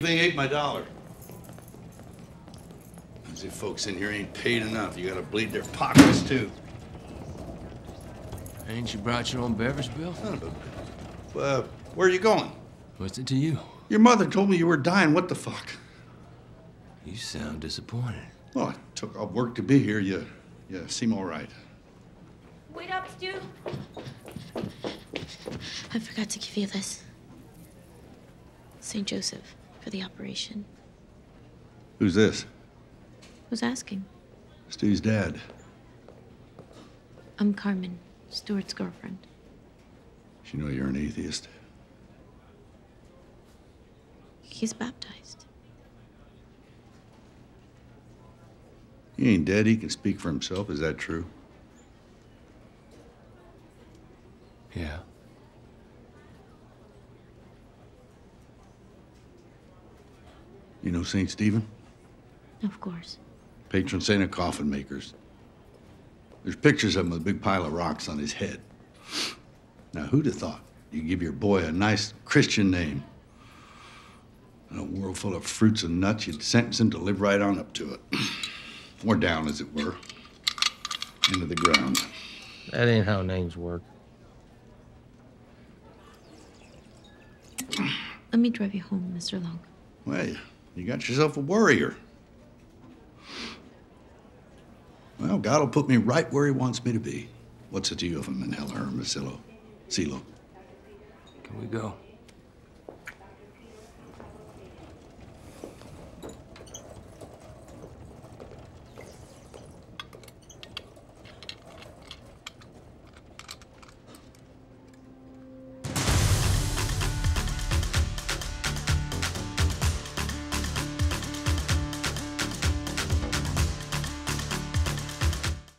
Thing ate my dollar. As if folks in here ain't paid enough. You gotta bleed their pockets, too. Ain't you brought your own beverage, Bill? Son of a... Uh, where are you going? What's it to you? Your mother told me you were dying. What the fuck? You sound disappointed. Well, it took off work to be here. You, you seem all right. Wait up, Stu. I forgot to give you this. St. Joseph for the operation. Who's this? Who's asking? Stu's dad. I'm Carmen, Stuart's girlfriend. She know you're an atheist. He's baptized. He ain't dead. He can speak for himself. Is that true? Yeah. You know St. Stephen? Of course. Patron saint of coffin makers. There's pictures of him with a big pile of rocks on his head. Now, who'd have thought you'd give your boy a nice Christian name? In a world full of fruits and nuts, you'd sentence him to live right on up to it. or down, as it were, into the ground. That ain't how names work. Let me drive you home, Mr. Long. Well, you got yourself a warrior. Well, God will put me right where He wants me to be. What's it to you if I'm in hell or Missoula? Silo? Can we go?